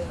Yeah.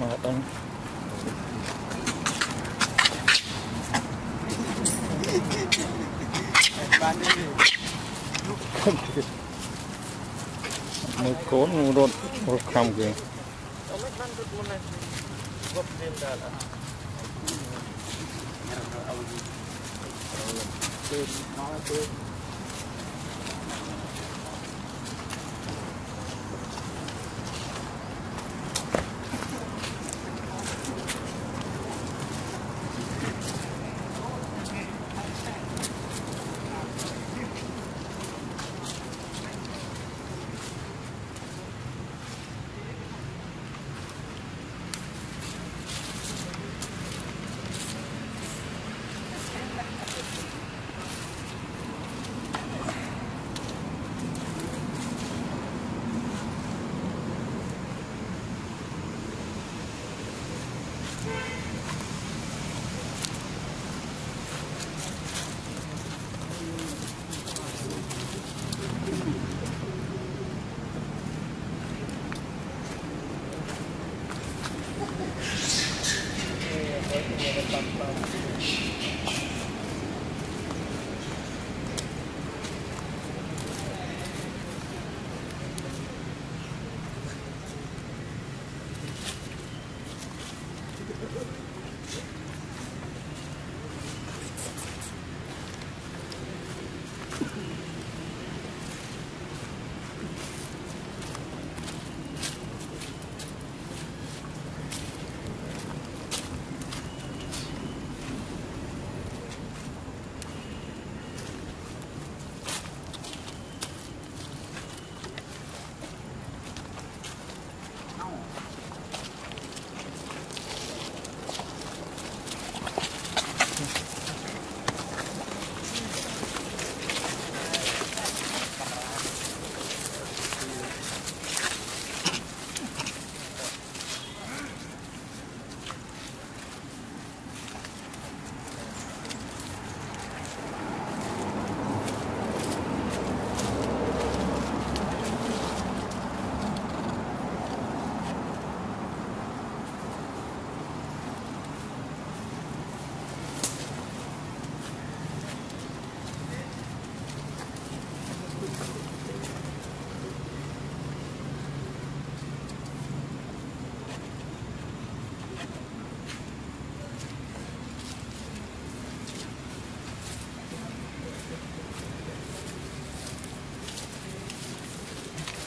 mở đây một cốn ngu đột một khăm kìa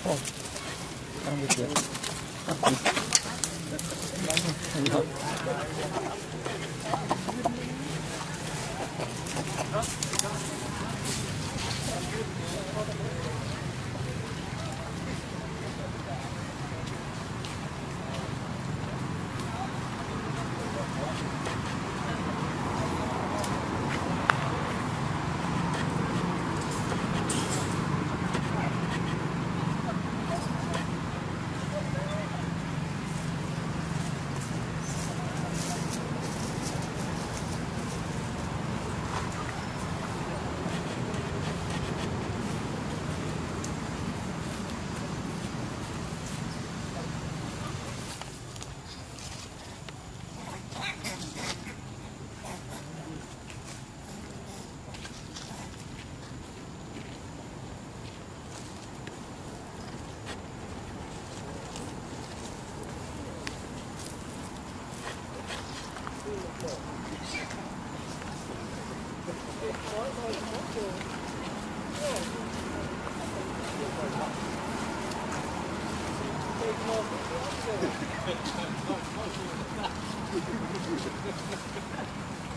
어. 다른 게 뭐야? Thank you.